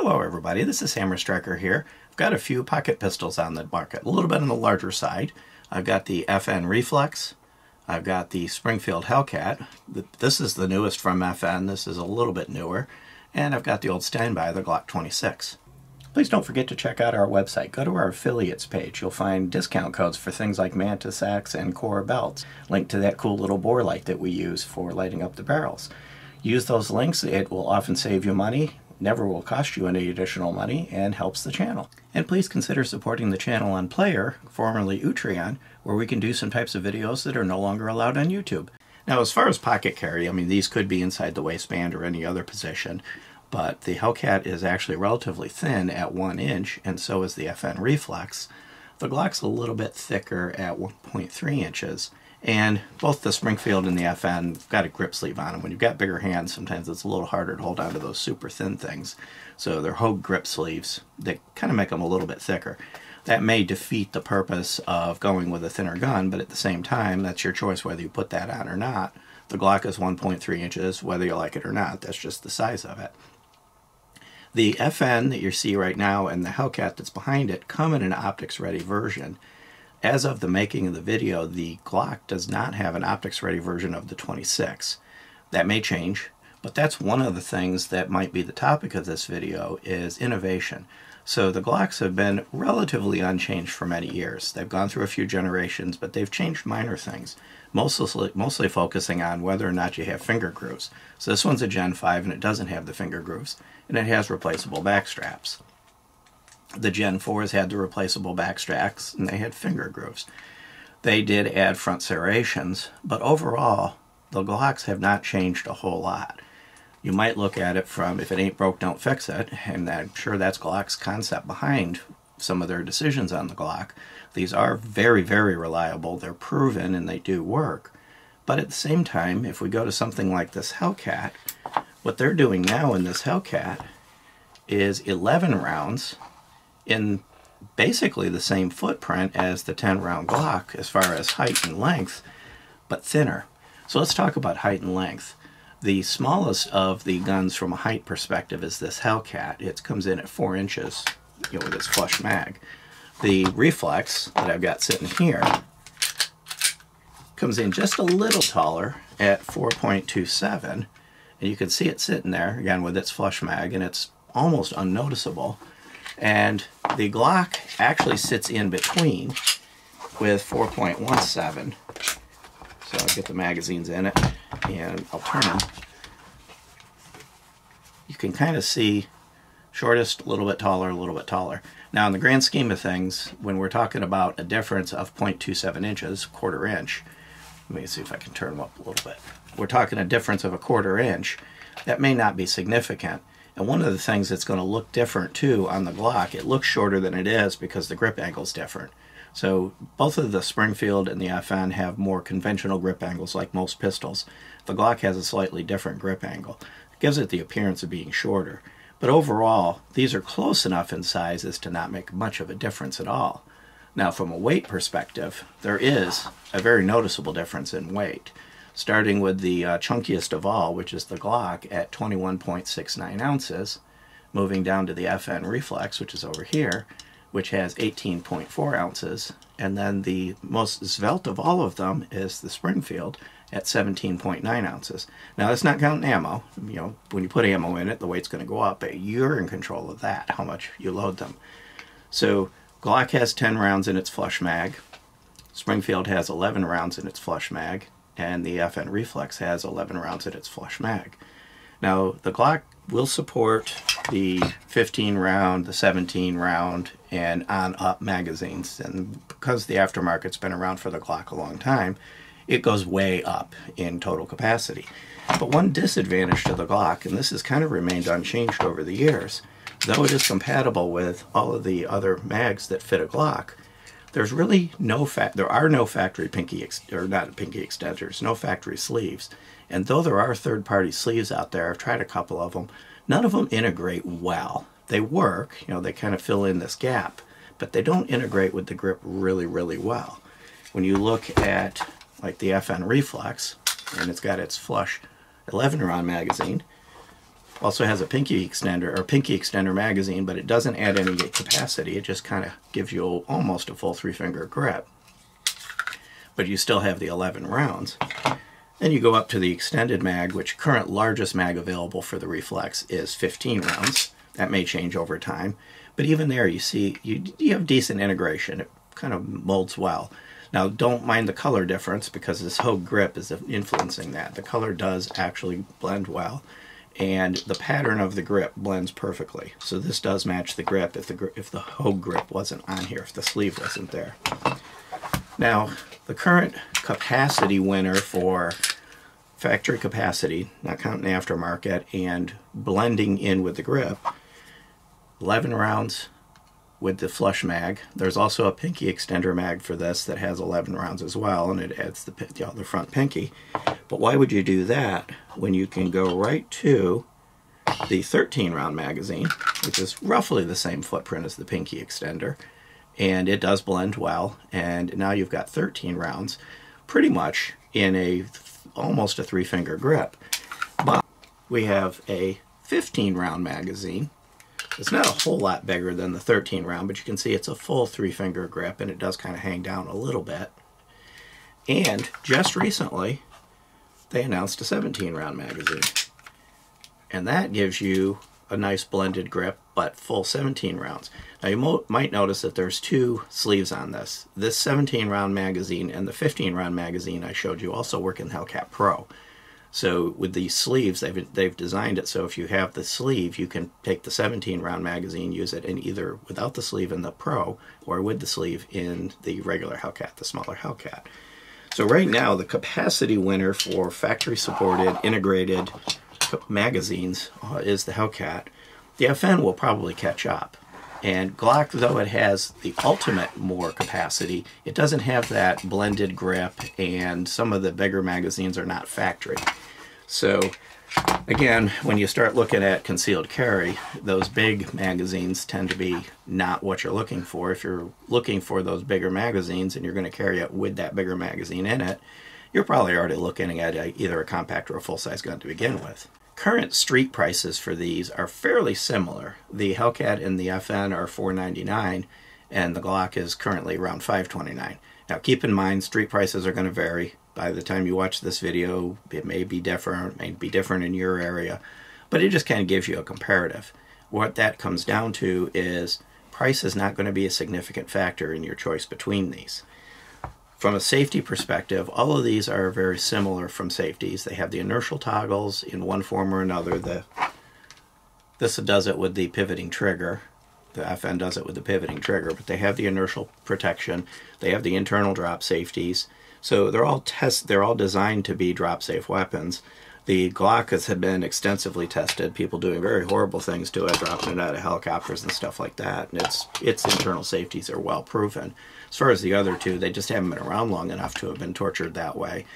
Hello everybody, this is Hammer Striker here. I've got a few pocket pistols on the market, a little bit on the larger side. I've got the FN Reflex, I've got the Springfield Hellcat. This is the newest from FN, this is a little bit newer. And I've got the old standby, the Glock 26. Please don't forget to check out our website. Go to our affiliates page. You'll find discount codes for things like Mantis X and Kore belts. Link to that cool little bore light that we use for lighting up the barrels. Use those links. It will often save you money never will cost you any additional money and helps the channel. And please consider supporting the channel on Playeur, formerly Utreon, where we can do some types of videos that are no longer allowed on YouTube. Now as far as pocket carry, I mean these could be inside the waistband or any other position, but the Hellcat is actually relatively thin at 1 inch, and so is the FN Reflex. The Glock's a little bit thicker at 1.3 inches, and both the Springfield and the FN got a grip sleeve on them. When you've got bigger hands, sometimes it's a little harder to hold on to those super thin things. So they're Hogue grip sleeves that kind of make them a little bit thicker. That may defeat the purpose of going with a thinner gun, but at the same time, that's your choice whether you put that on or not. The Glock is 1.3 inches, whether you like it or not. That's just the size of it. The FN that you see right now and the Hellcat that's behind it come in an optics-ready version. As of the making of the video, the Glock does not have an optics-ready version of the 26. That may change, but that's one of the things that might be the topic of this video is innovation. So the Glocks have been relatively unchanged for many years. They've gone through a few generations, but they've changed minor things, mostly, mostly focusing on whether or not you have finger grooves. So this one's a Gen 5 and it doesn't have the finger grooves, and it has replaceable back straps. The Gen 4s had the replaceable back straps and they had finger grooves. They did add front serrations, but overall, the Glocks have not changed a whole lot. You might look at it from if it ain't broke, don't fix it, and I'm sure that's Glock's concept behind some of their decisions on the Glock. These are very, very reliable, they're proven, and they do work. But at the same time, if we go to something like this Hellcat, what they're doing now in this Hellcat is 11 rounds in basically the same footprint as the 10 round Glock as far as height and length, but thinner. So let's talk about height and length. The smallest of the guns from a height perspective is this Hellcat. It comes in at 4 inches you know, with its flush mag. The Reflex that I've got sitting here comes in just a little taller at 4.27 and you can see it sitting there again with its flush mag and it's almost unnoticeable and the Glock actually sits in between with 4.17. So I'll get the magazines in it and I'll turn them. You can kind of see shortest, a little bit taller, a little bit taller. Now in the grand scheme of things, when we're talking about a difference of 0.27 inches, quarter inch, let me see if I can turn them up a little bit. We're talking a difference of a quarter inch. That may not be significant, and one of the things that's going to look different too on the Glock, it looks shorter than it is because the grip angle is different. So both of the Springfield and the FN have more conventional grip angles like most pistols. The Glock has a slightly different grip angle. It gives it the appearance of being shorter. But overall, these are close enough in size as to not make much of a difference at all. Now from a weight perspective, there is a very noticeable difference in weight starting with the uh, chunkiest of all, which is the Glock at 21.69 ounces, moving down to the FN Reflex, which is over here, which has 18.4 ounces, and then the most svelte of all of them is the Springfield at 17.9 ounces. Now that's not counting ammo. You know, when you put ammo in it, the weight's going to go up, but you're in control of that, how much you load them. So Glock has 10 rounds in its flush mag. Springfield has 11 rounds in its flush mag and the FN Reflex has 11 rounds in its flush mag. Now, the Glock will support the 15 round, the 17 round, and on up magazines. And because the aftermarket's been around for the Glock a long time, it goes way up in total capacity. But one disadvantage to the Glock, and this has kind of remained unchanged over the years, though it is compatible with all of the other mags that fit a Glock, there's really no fact there are no factory pinky or not pinky extenders no factory sleeves. And though there are third-party sleeves out there i've tried a couple of them none of them integrate well. They work you know they kind of fill in this gap but they don't integrate with the grip really really well. When you look at like the fn reflex and it's got its flush 11 round magazine Also has a pinky extender or pinky extender magazine, but it doesn't add any capacity. It just kind of gives you almost a full three finger grip. But you still have the 11 rounds. Then you go up to the extended mag, which current largest mag available for the Reflex is 15 rounds. That may change over time. But even there, you see, you, you have decent integration. It kind of molds well. Now, don't mind the color difference because this whole grip is influencing that. The color does actually blend well and the pattern of the grip blends perfectly. So this does match the grip if the, if the Hogue grip wasn't on here, if the sleeve wasn't there. Now, the current capacity winner for factory capacity, not counting aftermarket, and blending in with the grip, 11 rounds with the flush mag. There's also a pinky extender mag for this that has 11 rounds as well, and it adds the, you know, the front pinky. But why would you do that when you can go right to the 13 round magazine, which is roughly the same footprint as the pinky extender, and it does blend well, and now you've got 13 rounds pretty much in a almost a three finger grip. But we have a 15 round magazine it's not a whole lot bigger than the 13 round, but you can see it's a full three finger grip and it does kind of hang down a little bit. And just recently, they announced a 17 round magazine. And that gives you a nice blended grip, but full 17 rounds. Now you might notice that there's two sleeves on this. This 17 round magazine and the 15 round magazine I showed you also work in Hellcat Pro. So with these sleeves, they've, they've designed it so if you have the sleeve, you can take the 17 round magazine, use it in either without the sleeve in the Pro or with the sleeve in the regular Hellcat, the smaller Hellcat. So right now, the capacity winner for factory supported integrated magazines uh, is the Hellcat. The FN will probably catch up. And Glock, though it has the ultimate more capacity, it doesn't have that blended grip, and some of the bigger magazines are not factory. So, again, when you start looking at concealed carry, those big magazines tend to be not what you're looking for. If you're looking for those bigger magazines and you're going to carry it with that bigger magazine in it, you're probably already looking at either a compact or a full-size gun to begin with. Current street prices for these are fairly similar. The Hellcat and the FN are 499 and the Glock is currently around 529. Now keep in mind street prices are going to vary. By the time you watch this video, it may be different, it may be different in your area, but it just kind of gives you a comparative. What that comes down to is price is not going to be a significant factor in your choice between these. From a safety perspective, all of these are very similar from safeties. They have the inertial toggles in one form or another. The, this does it with the pivoting trigger. The FN does it with the pivoting trigger, but they have the inertial protection. They have the internal drop safeties. So they're all test. They're all designed to be drop safe weapons. The Glockas had been extensively tested. People doing very horrible things to it, dropping it out of helicopters and stuff like that. And its its internal safeties are well proven. As far as the other two, they just haven't been around long enough to have been tortured that way.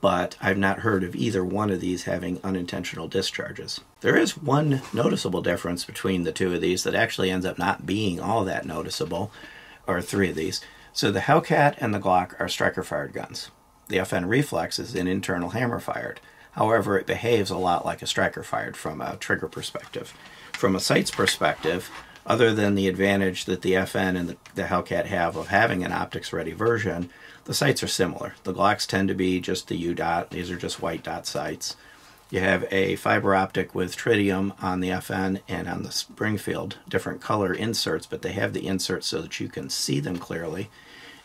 But I've not heard of either one of these having unintentional discharges. There is one noticeable difference between the two of these that actually ends up not being all that noticeable, or three of these. So the Hellcat and the Glock are striker fired guns. The FN Reflex is an internal hammer fired. However, it behaves a lot like a striker fired from a trigger perspective. From a sights perspective, other than the advantage that the FN and the, Hellcat have of having an optics ready version, the sights are similar. The Glocks tend to be just the U dot, these are just white dot sights. You have a fiber optic with tritium on the FN and on the Springfield, different color inserts, but they have the inserts so that you can see them clearly.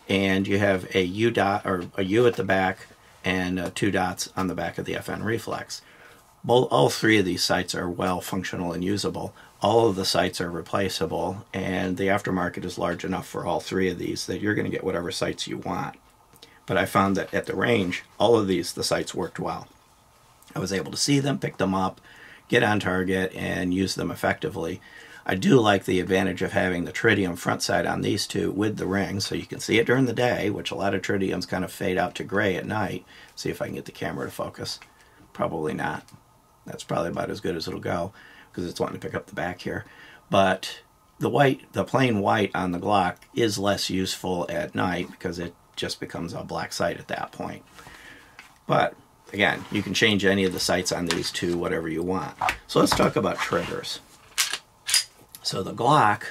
And you have a U dot or a U at the back and uh, two dots on the back of the FN Reflex. Both, all three of these sights are well functional and usable. All of the sights are replaceable, and the aftermarket is large enough for all three of these that you're going to get whatever sights you want. But I found that at the range, all of these, the sights worked well. I was able to see them, pick them up, get on target, and use them effectively. I do like the advantage of having the tritium front sight on these two with the ring, so you can see it during the day, which a lot of tritiums kind of fade out to gray at night. See if I can get the camera to focus. Probably not. That's probably about as good as it'll go because it's wanting to pick up the back here. But the white, the plain white on the Glock is less useful at night because it just becomes a black sight at that point. But again, you can change any of the sights on these to whatever you want. So let's talk about triggers. So the Glock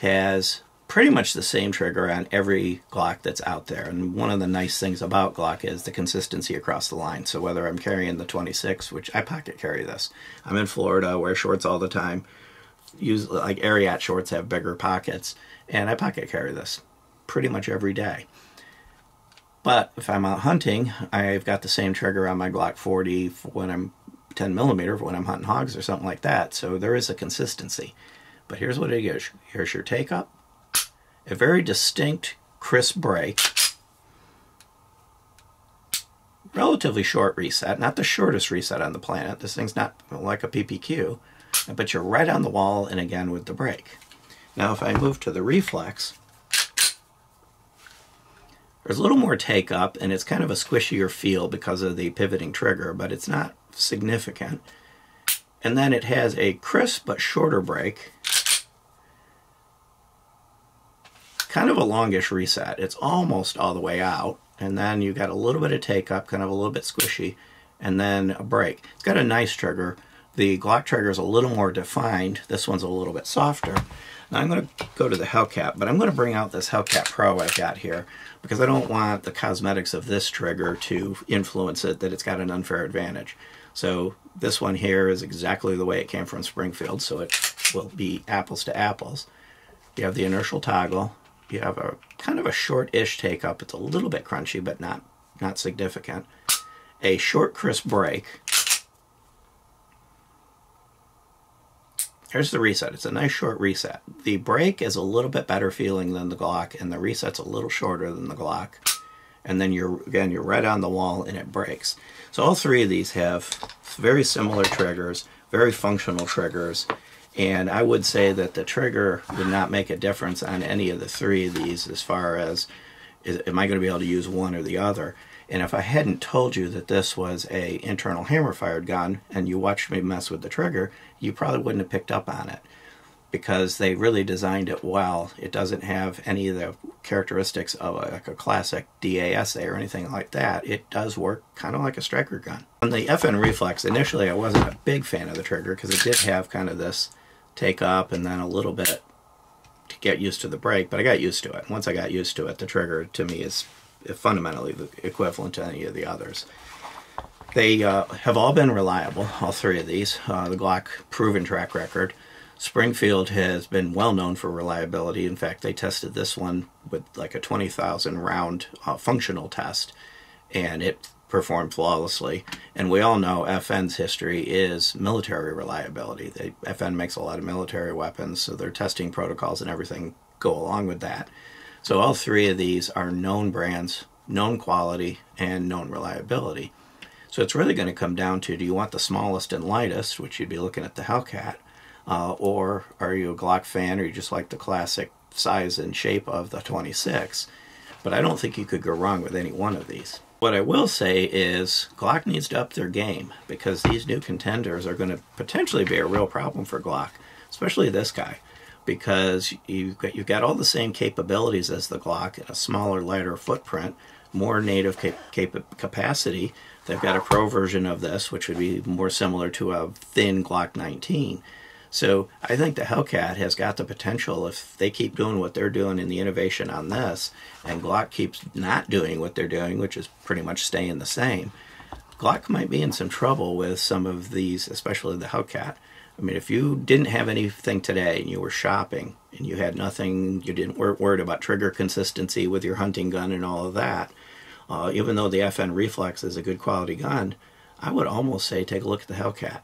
has pretty much the same trigger on every Glock that's out there. And one of the nice things about Glock is the consistency across the line. So whether I'm carrying the 26, which I pocket carry this, I'm in Florida, wear shorts all the time. Use like Ariat shorts have bigger pockets, and I pocket carry this pretty much every day. But if I'm out hunting, I've got the same trigger on my Glock 40 when I'm 10 millimeter when I'm hunting hogs or something like that. So there is a consistency. But here's what it is. Here's your take up a very distinct, crisp break, relatively short reset, not the shortest reset on the planet. This thing's not like a PPQ, but you're right on the wall and again with the break. Now if I move to the reflex, there's a little more take up and it's kind of a squishier feel because of the pivoting trigger, but it's not significant. And then it has a crisp but shorter break kind of a longish reset. It's almost all the way out, and then you got a little bit of take up, kind of a little bit squishy, and then a break. It's got a nice trigger. The Glock trigger is a little more defined. This one's a little bit softer. Now I'm going to go to the Hellcat, but I'm going to bring out this Hellcat Pro I've got here because I don't want the cosmetics of this trigger to influence it that it's got an unfair advantage. So this one here is exactly the way it came from Springfield, so it will be apples to apples. You have the inertial toggle, you have a kind of a short-ish take up. It's a little bit crunchy, but not, not significant. A short, crisp break. Here's the reset. It's a nice short reset. The break is a little bit better feeling than the Glock, and the reset's a little shorter than the Glock. And then you're, again, you're right on the wall and it breaks. So all three of these have very similar triggers, very functional triggers, and I would say that the trigger would not make a difference on any of the three of these as far as is, am I going to be able to use one or the other. And if I hadn't told you that this was a internal hammer fired gun and you watched me mess with the trigger, you probably wouldn't have picked up on it because they really designed it well. It doesn't have any of the characteristics of a, like a classic DASA or anything like that. It does work kind of like a striker gun. On the FN Reflex, initially I wasn't a big fan of the trigger because it did have kind of this take up and then a little bit to get used to the break, but I got used to it. Once I got used to it, the trigger to me is fundamentally the equivalent to any of the others. They uh, have all been reliable, all three of these. Uh, the Glock proven track record. Springfield has been well known for reliability. In fact, they tested this one with like a 20,000 round uh, functional test, and it performed flawlessly. And we all know FN's history is military reliability. They, FN makes a lot of military weapons, so their testing protocols and everything go along with that. So all three of these are known brands, known quality, and known reliability. So it's really going to come down to do you want the smallest and lightest, which you'd be looking at the Hellcat, uh, or are you a Glock fan or you just like the classic size and shape of the 26? But I don't think you could go wrong with any one of these. What I will say is Glock needs to up their game because these new contenders are going to potentially be a real problem for Glock, especially this guy, because you've got, you've got all the same capabilities as the Glock in a smaller, lighter footprint, more native cap cap capacity. They've got a pro version of this, which would be more similar to a thin Glock 19. So I think the Hellcat has got the potential if they keep doing what they're doing in the innovation on this, and Glock keeps not doing what they're doing, which is pretty much staying the same. Glock might be in some trouble with some of these, especially the Hellcat. I mean, if you didn't have anything today and you were shopping and you had nothing, you didn't weren't worried about trigger consistency with your hunting gun and all of that, uh, even though the FN Reflex is a good quality gun, I would almost say take a look at the Hellcat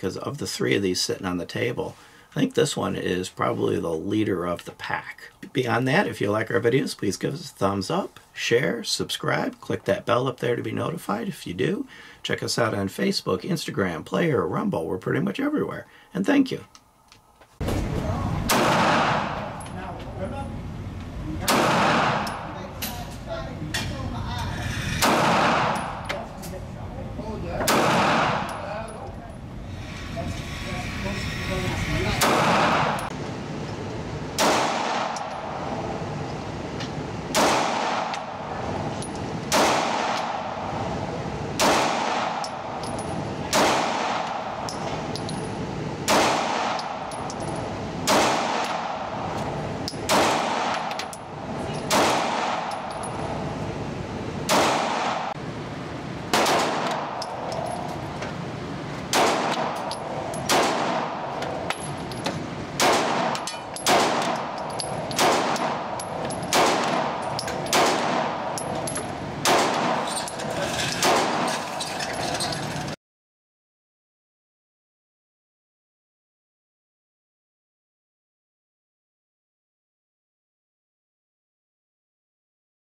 because of the three of these sitting on the table, I think this one is probably the leader of the pack. Beyond that, if you like our videos, please give us a thumbs up, share, subscribe, click that bell up there to be notified if you do. Check us out on Facebook, Instagram, Playeur, Rumble. We're pretty much everywhere. And thank you.